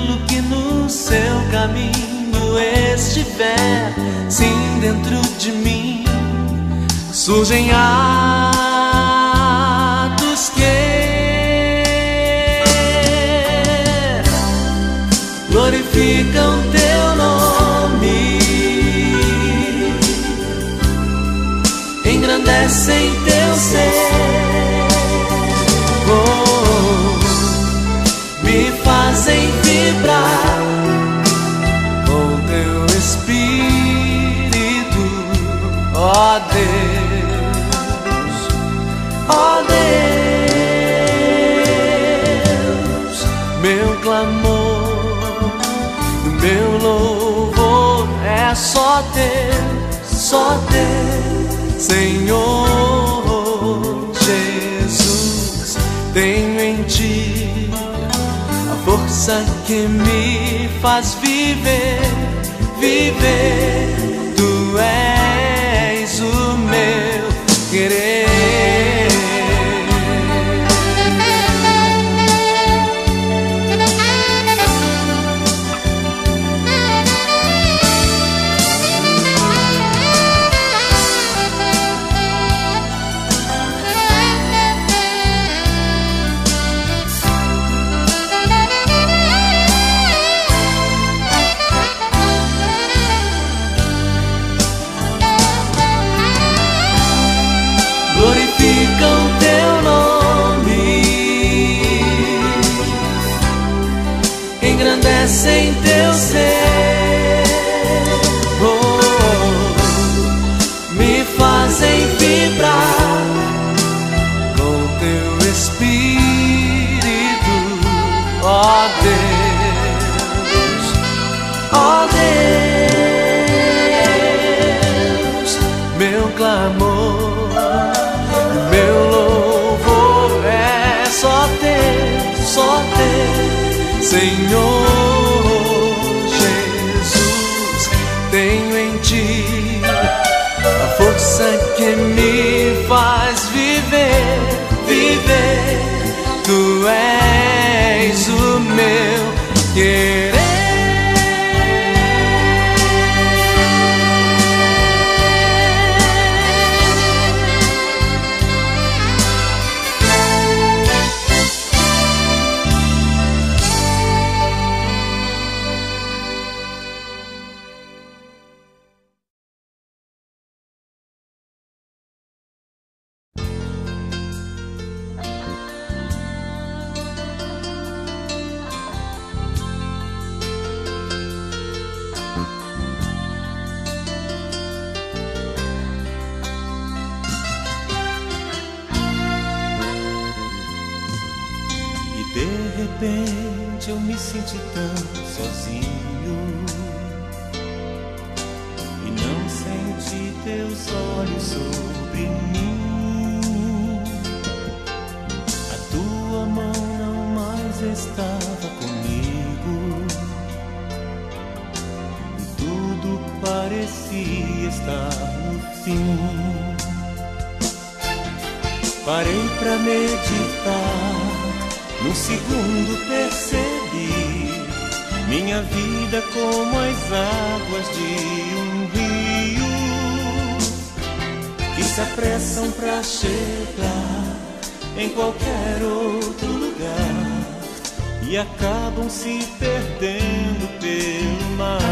aquilo que no seu caminho estiver. Sim, dentro de mim surgem atos que glorificam teu nome, engrandecem teu ser, oh, me fazem vibrar com teu espírito, ó Deus, ó Deus, meu clamor, meu louvor é só teu, só teu, Senhor Jesus, tenho em força que me faz viver, viver. Tu és o meu querer. Senhor Jesus. Tenho em ti a força que me repente eu me senti tão sozinho. E não senti teus olhos sobre mim. A tua mão não mais estava comigo. E tudo parecia estar no fim. Parei pra meditar num segundo percebi minha vida como as águas de um rio que se apressam pra chegar em qualquer outro lugar e acabam se perdendo pelo mar.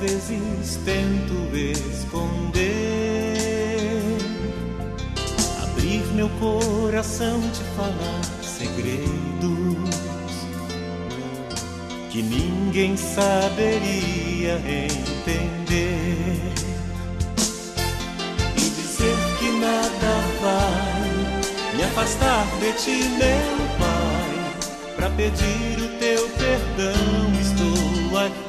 Vezes tento esconder, abrir meu coração, te falar segredos que ninguém saberia entender e dizer que nada vai me afastar de ti, meu Pai, para pedir o teu perdão. Estou aqui,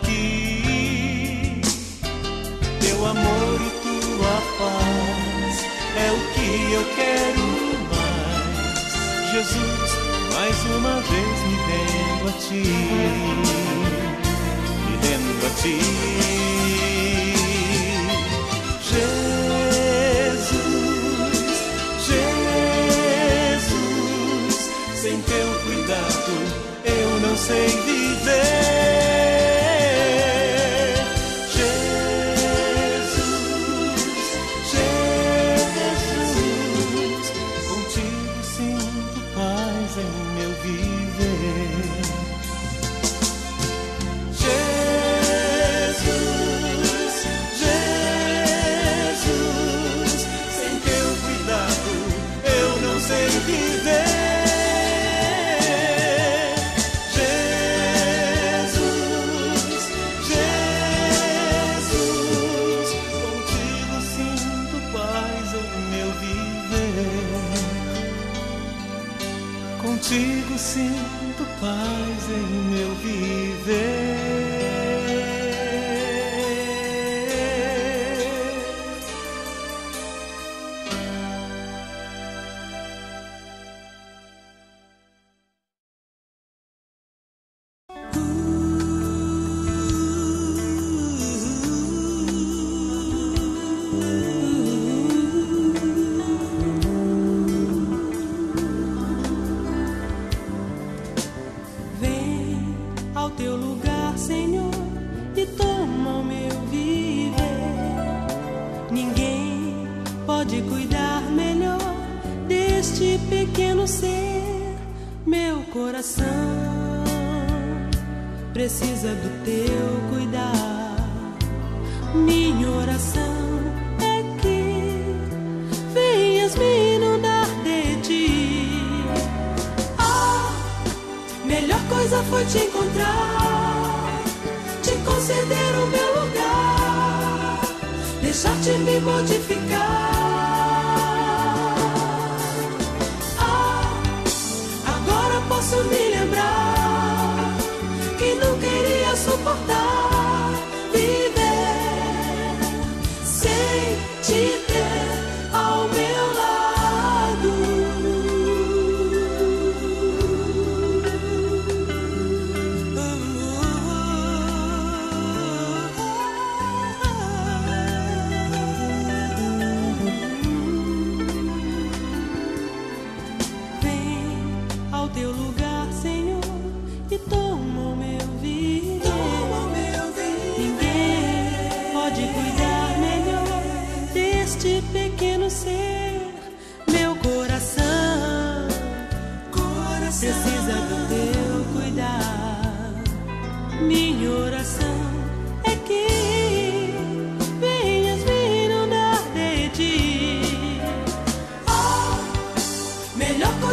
teu amor e tua paz é o que eu quero mais, Jesus mais uma vez me rendo a ti, me rendo a ti. Jesus, Jesus, sem teu cuidado eu não sei viver. suportar.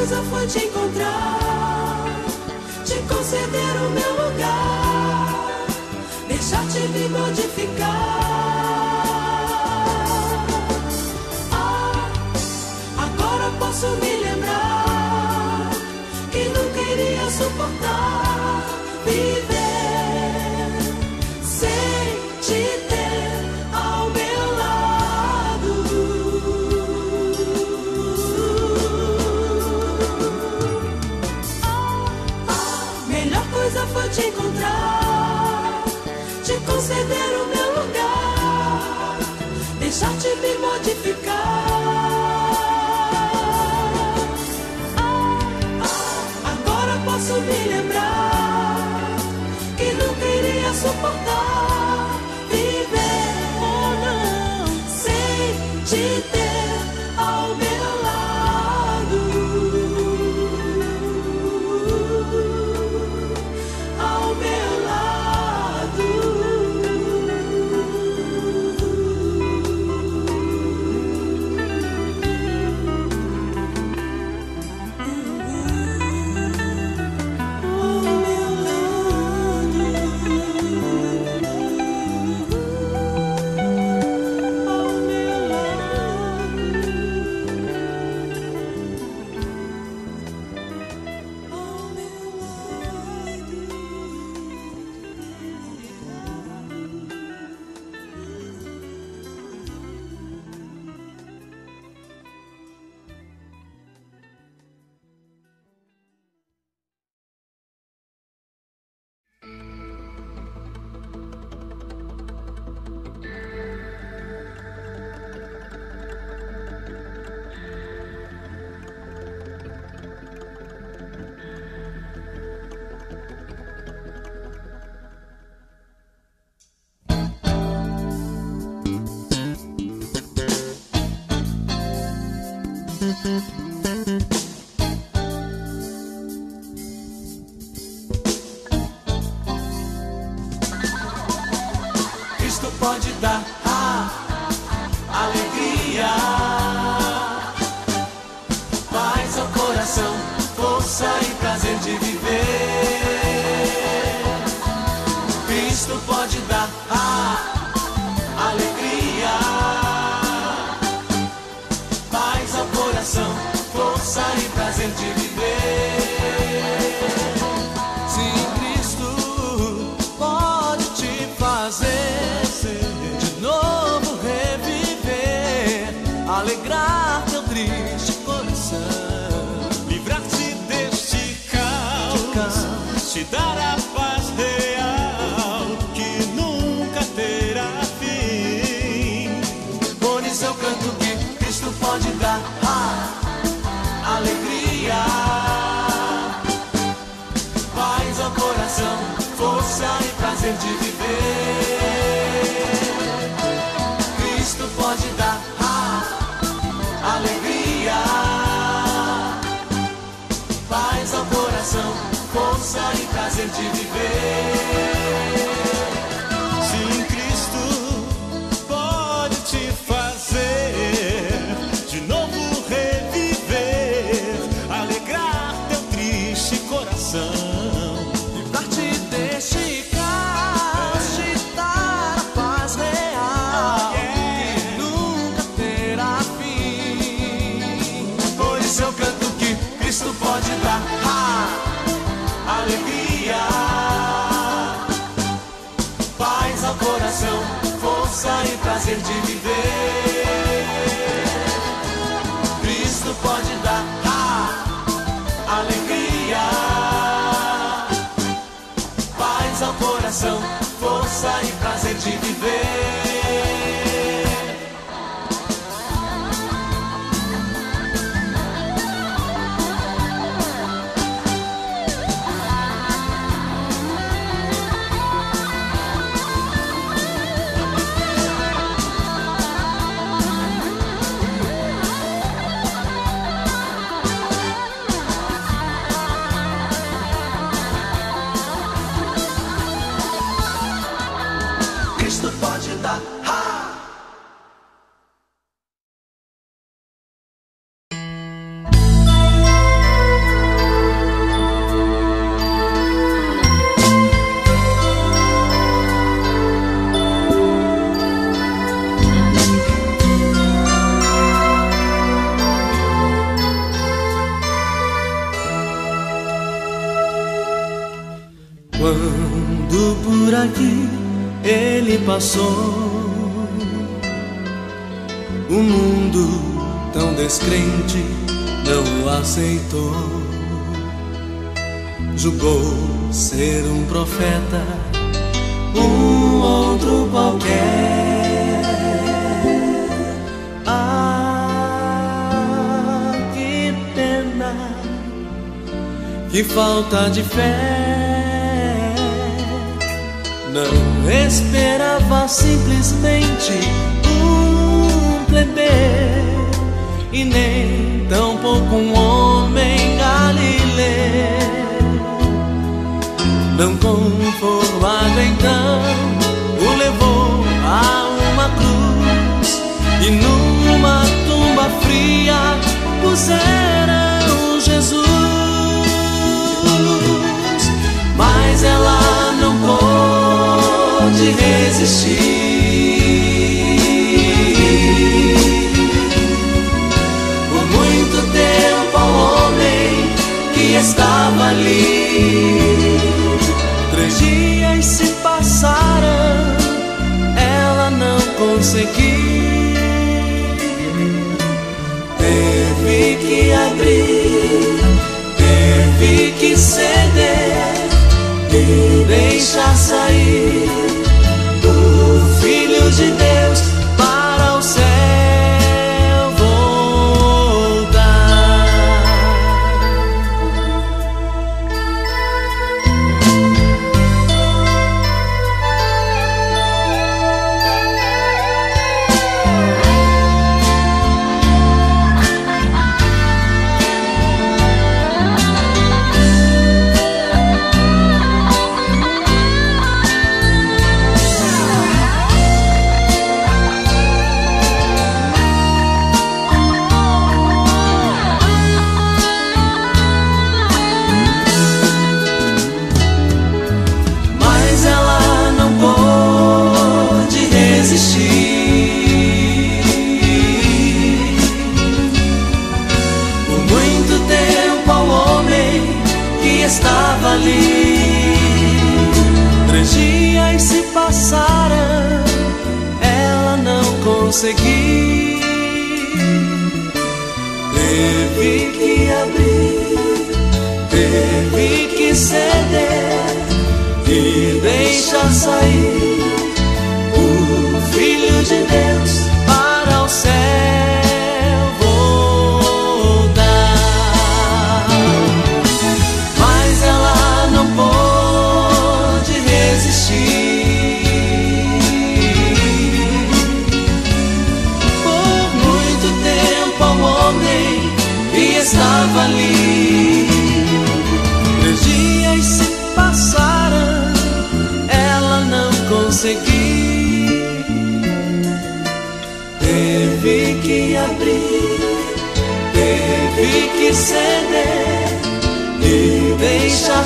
coisa foi te encontrar, te conceder o meu lugar, deixar-te me modificar. Ah, agora posso me lembrar que não queria suportar viver. Ao De viver. Passou. O mundo tão descrente não aceitou. Julgou ser um profeta, um outro qualquer. Ah, que pena, que falta de fé esperava simplesmente um plebe e nem tampouco um homem galileu. Não conformado então, o levou a uma cruz e numa tumba fria puseram Jesus. Mas ela pode resistir. Por muito tempo ao homem que estava ali. Três dias se passaram, ela não conseguiu. Teve que abrir, teve que ceder e deixar sair de Deus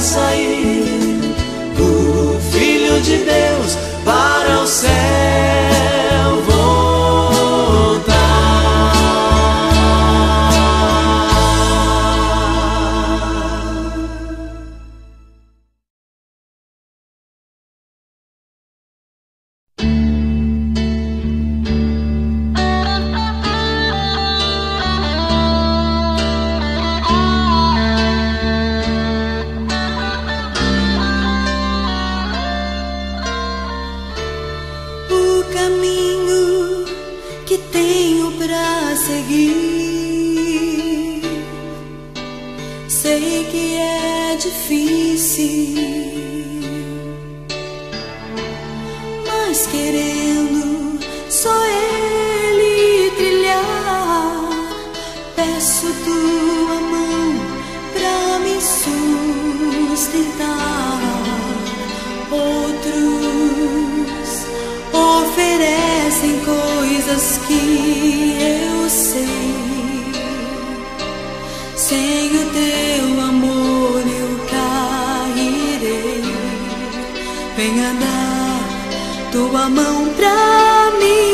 deixar é tua mão pra mim.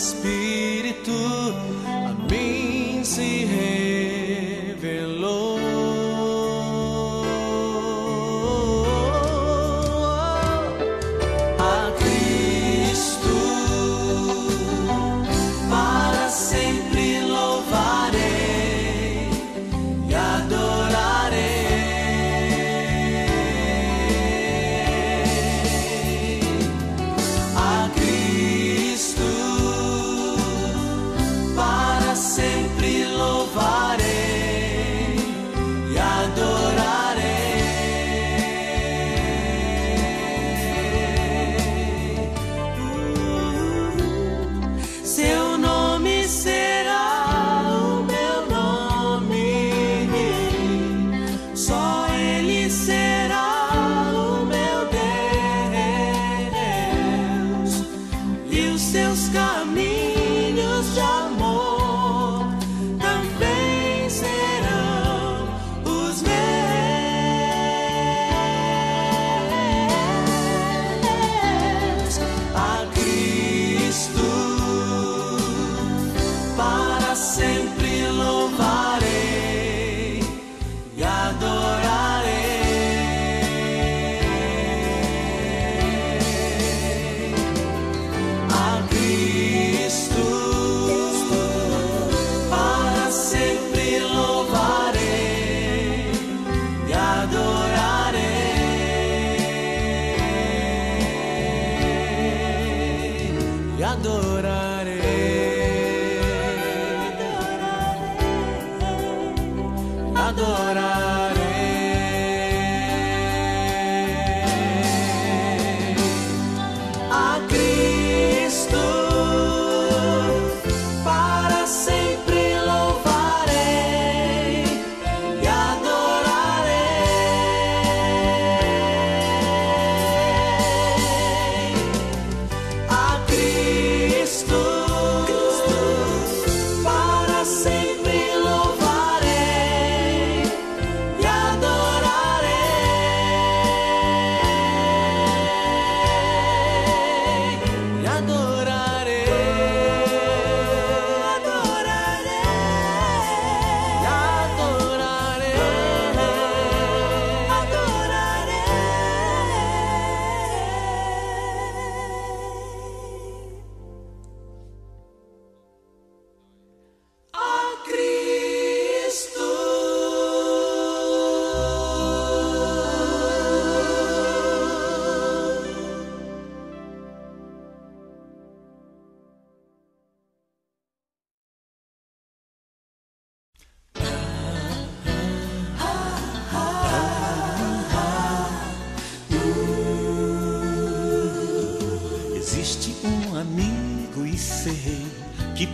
Seu espírito,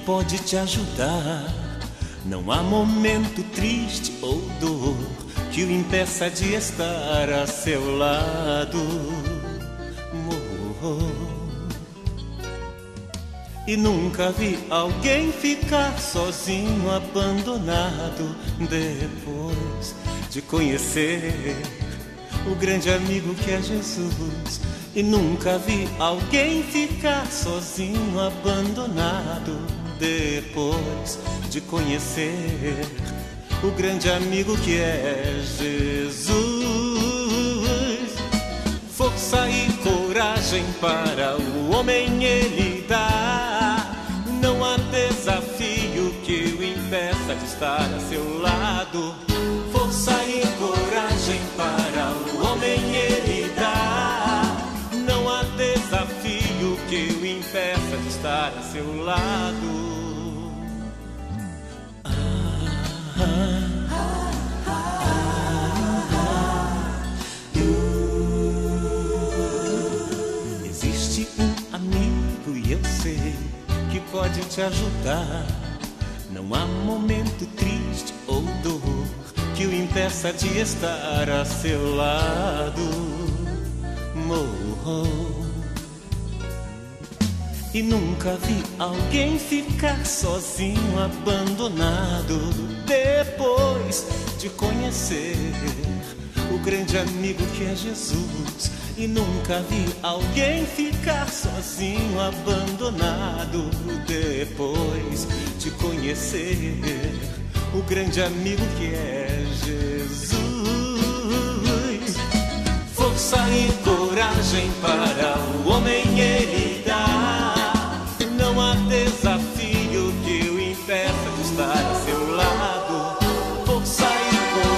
pode te ajudar. Não há momento triste ou dor que o impeça de estar a seu lado. E nunca vi alguém ficar sozinho, abandonado, depois de conhecer o grande amigo que é Jesus. E nunca vi alguém ficar sozinho, abandonado, depois de conhecer o grande amigo que é Jesus. Força e coragem para o homem ele dá. Não há desafio que o impeça de estar a seu lado. Força e coragem para o homem ele dá. Não há desafio que o impeça de estar a seu lado. Te ajudar. Não há momento triste ou dor que o impeça de estar a seu lado. Morro. E nunca vi alguém ficar sozinho, abandonado, depois de conhecer o grande amigo que é Jesus. E nunca vi alguém ficar sozinho, abandonado depois de conhecer o grande amigo que é Jesus. Força e coragem para o homem ele dá. Não há desafio que o impeça de estar a seu lado. Força e coragem.